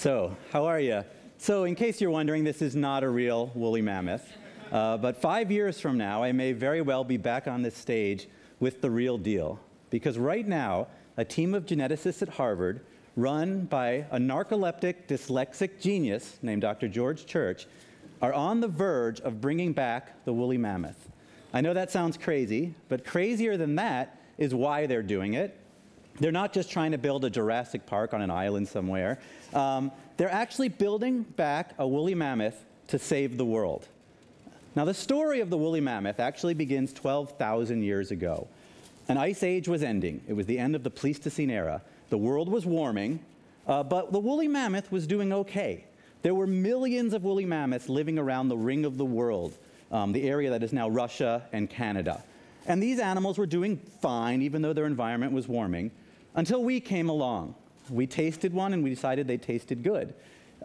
So, how are you? So, in case you're wondering, this is not a real woolly mammoth. Uh, but five years from now, I may very well be back on this stage with the real deal. Because right now, a team of geneticists at Harvard, run by a narcoleptic dyslexic genius named Dr. George Church, are on the verge of bringing back the woolly mammoth. I know that sounds crazy, but crazier than that is why they're doing it. They're not just trying to build a Jurassic Park on an island somewhere. Um, they're actually building back a woolly mammoth to save the world. Now, the story of the woolly mammoth actually begins 12,000 years ago. An ice age was ending. It was the end of the Pleistocene era. The world was warming, uh, but the woolly mammoth was doing okay. There were millions of woolly mammoths living around the ring of the world, um, the area that is now Russia and Canada. And these animals were doing fine, even though their environment was warming, until we came along. We tasted one and we decided they tasted good.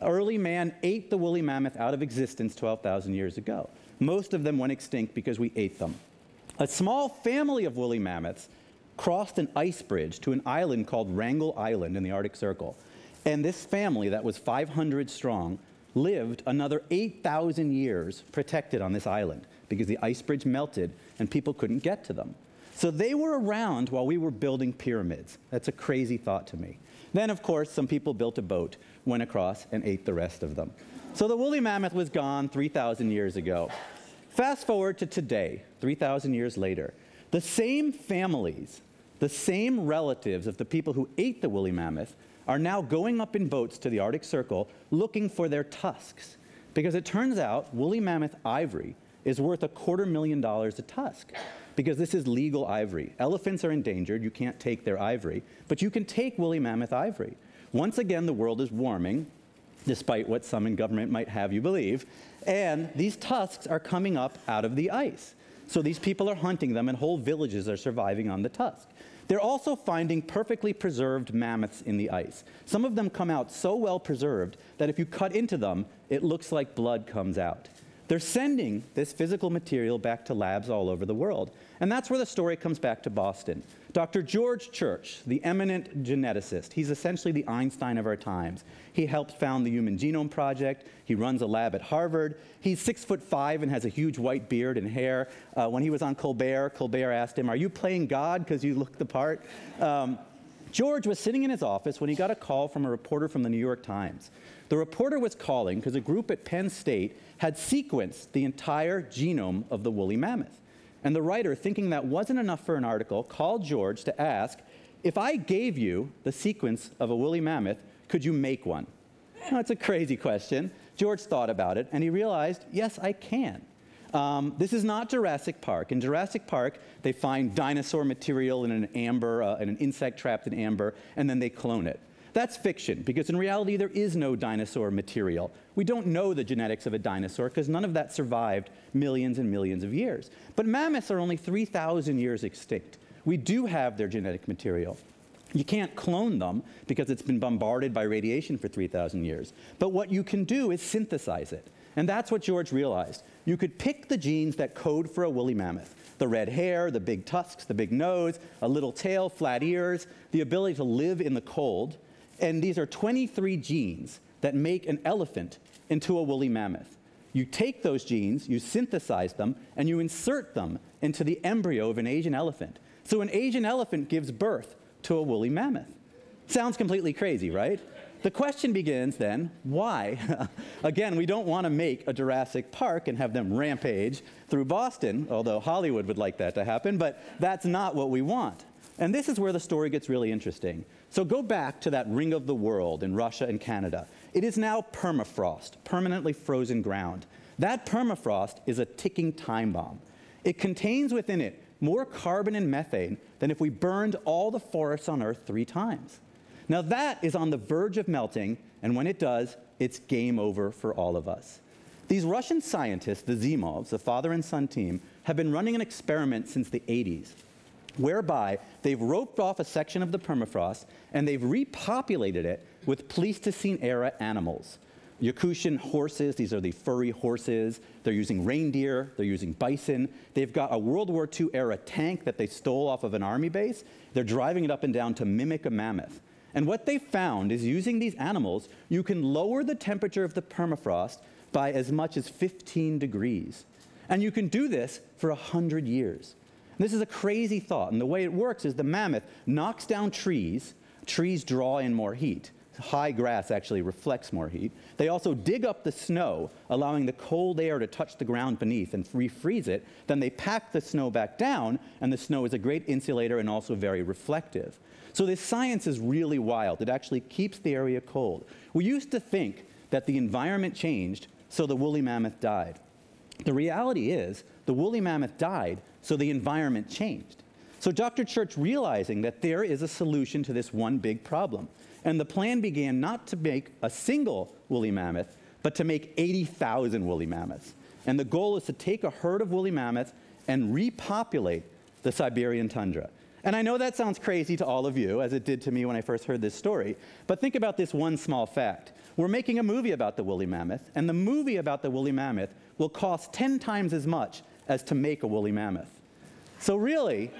Early man ate the woolly mammoth out of existence 12,000 years ago. Most of them went extinct because we ate them. A small family of woolly mammoths crossed an ice bridge to an island called Wrangel Island in the Arctic Circle. And this family, that was 500 strong, lived another 8,000 years protected on this island because the ice bridge melted and people couldn't get to them. So they were around while we were building pyramids. That's a crazy thought to me. Then, of course, some people built a boat, went across, and ate the rest of them. So the woolly mammoth was gone 3,000 years ago. Fast forward to today, 3,000 years later. The same families, the same relatives of the people who ate the woolly mammoth are now going up in boats to the Arctic Circle looking for their tusks. Because it turns out woolly mammoth ivory is worth a quarter million dollars a tusk. Because this is legal ivory. Elephants are endangered, you can't take their ivory, but you can take woolly mammoth ivory. Once again, the world is warming, despite what some in government might have you believe, and these tusks are coming up out of the ice. So these people are hunting them, and whole villages are surviving on the tusk. They're also finding perfectly preserved mammoths in the ice. Some of them come out so well preserved that if you cut into them, it looks like blood comes out. They're sending this physical material back to labs all over the world. And that's where the story comes back to Boston. Dr. George Church, the eminent geneticist, he's essentially the Einstein of our times. He helped found the Human Genome Project. He runs a lab at Harvard. He's six foot five and has a huge white beard and hair. Uh, when he was on Colbert, Colbert asked him, Are you playing God because you look the part? Um, George was sitting in his office when he got a call from a reporter from the New York Times. The reporter was calling because a group at Penn State had sequenced the entire genome of the woolly mammoth. And the writer, thinking that wasn't enough for an article, called George to ask, if I gave you the sequence of a woolly mammoth, could you make one? Now, That's a crazy question. George thought about it and he realized, yes, I can. Um, this is not Jurassic Park. In Jurassic Park, they find dinosaur material in an amber, uh, in an insect trapped in amber, and then they clone it. That's fiction, because in reality, there is no dinosaur material. We don't know the genetics of a dinosaur because none of that survived millions and millions of years. But mammoths are only 3,000 years extinct. We do have their genetic material. You can't clone them because it's been bombarded by radiation for 3,000 years. But what you can do is synthesize it. And that's what George realized. You could pick the genes that code for a woolly mammoth the red hair, the big tusks, the big nose, a little tail, flat ears, the ability to live in the cold, and these are 23 genes that make an elephant into a woolly mammoth. You take those genes, you synthesize them, and you insert them into the embryo of an Asian elephant. So an Asian elephant gives birth to a woolly mammoth. Sounds completely crazy, right? The question begins then, why? Again, we don't want to make a Jurassic Park and have them rampage through Boston, although Hollywood would like that to happen, but that's not what we want. And this is where the story gets really interesting. So go back to that ring of the world in Russia and Canada. It is now permafrost, permanently frozen ground. That permafrost is a ticking time bomb. It contains within it more carbon and methane than if we burned all the forests on Earth three times. Now, that is on the verge of melting, and when it does, it's game over for all of us. These Russian scientists, the Zimovs, the father and son team, have been running an experiment since the 80s whereby they've roped off a section of the permafrost and they've repopulated it with Pleistocene era animals. Yakutian horses, these are the furry horses. They're using reindeer, they're using bison. They've got a World War II era tank that they stole off of an army base. They're driving it up and down to mimic a mammoth. And what they found is using these animals, you can lower the temperature of the permafrost by as much as 15 degrees. And you can do this for 100 years. And this is a crazy thought. And the way it works is the mammoth knocks down trees, trees draw in more heat. High grass actually reflects more heat. They also dig up the snow, allowing the cold air to touch the ground beneath and refreeze it. Then they pack the snow back down, and the snow is a great insulator and also very reflective. So this science is really wild. It actually keeps the area cold. We used to think that the environment changed, so the woolly mammoth died. The reality is, the woolly mammoth died, so the environment changed. So Dr. Church realizing that there is a solution to this one big problem. And the plan began not to make a single woolly mammoth, but to make 80,000 woolly mammoths. And the goal is to take a herd of woolly mammoths and repopulate the Siberian tundra. And I know that sounds crazy to all of you, as it did to me when I first heard this story, but think about this one small fact. We're making a movie about the woolly mammoth, and the movie about the woolly mammoth will cost 10 times as much as to make a woolly mammoth. So really,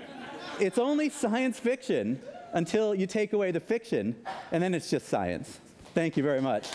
it's only science fiction until you take away the fiction, and then it's just science. Thank you very much.